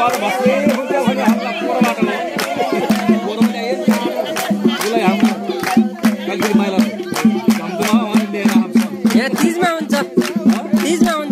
भएर बस्ने कोरोना तिजमा हुन्छ तिजमा हुन्छ